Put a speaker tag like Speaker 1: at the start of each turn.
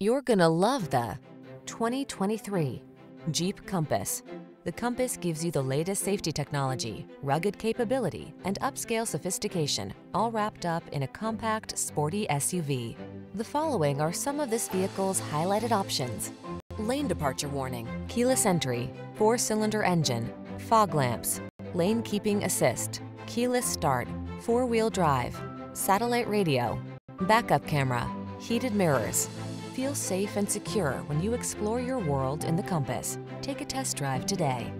Speaker 1: You're gonna love the 2023 Jeep Compass. The Compass gives you the latest safety technology, rugged capability, and upscale sophistication, all wrapped up in a compact, sporty SUV. The following are some of this vehicle's highlighted options. Lane departure warning, keyless entry, four-cylinder engine, fog lamps, lane keeping assist, keyless start, four-wheel drive, satellite radio, backup camera, heated mirrors. Feel safe and secure when you explore your world in the Compass. Take a test drive today.